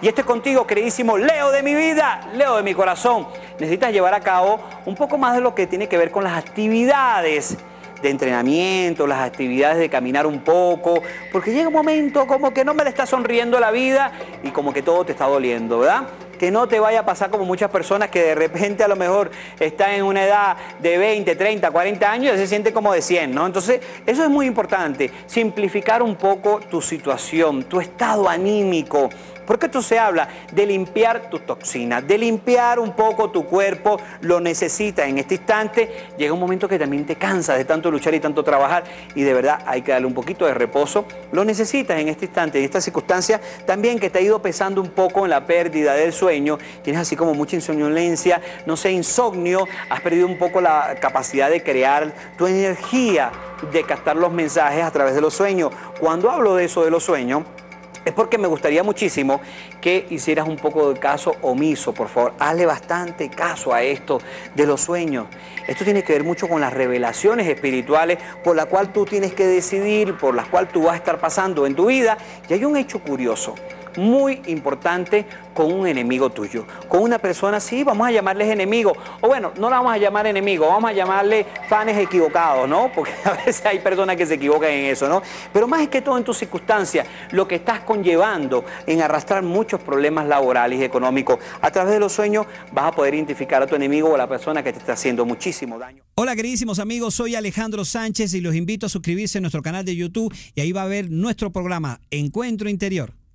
Y estoy contigo, queridísimo Leo de mi vida, Leo de mi corazón. Necesitas llevar a cabo un poco más de lo que tiene que ver con las actividades de entrenamiento, las actividades de caminar un poco, porque llega un momento como que no me le está sonriendo la vida y como que todo te está doliendo, ¿verdad? Que no te vaya a pasar como muchas personas que de repente a lo mejor están en una edad de 20, 30, 40 años y se siente como de 100, ¿no? Entonces, eso es muy importante, simplificar un poco tu situación, tu estado anímico, porque esto se habla de limpiar tus toxinas, de limpiar un poco tu cuerpo, lo necesitas en este instante. Llega un momento que también te cansas de tanto luchar y tanto trabajar y de verdad hay que darle un poquito de reposo. Lo necesitas en este instante, en esta circunstancia también que te ha ido pesando un poco en la pérdida del sueño. Tienes así como mucha insomnolencia, no sé, insomnio, has perdido un poco la capacidad de crear tu energía, de captar los mensajes a través de los sueños. Cuando hablo de eso de los sueños, es porque me gustaría muchísimo que hicieras un poco de caso omiso, por favor. Hazle bastante caso a esto de los sueños. Esto tiene que ver mucho con las revelaciones espirituales por las cuales tú tienes que decidir, por las cuales tú vas a estar pasando en tu vida. Y hay un hecho curioso muy importante con un enemigo tuyo. Con una persona, sí, vamos a llamarles enemigo. O bueno, no la vamos a llamar enemigo, vamos a llamarle fans equivocados, ¿no? Porque a veces hay personas que se equivocan en eso, ¿no? Pero más que todo en tus circunstancias, lo que estás conllevando en arrastrar muchos problemas laborales y económicos. A través de los sueños vas a poder identificar a tu enemigo o a la persona que te está haciendo muchísimo daño. Hola queridísimos amigos, soy Alejandro Sánchez y los invito a suscribirse a nuestro canal de YouTube y ahí va a ver nuestro programa Encuentro Interior.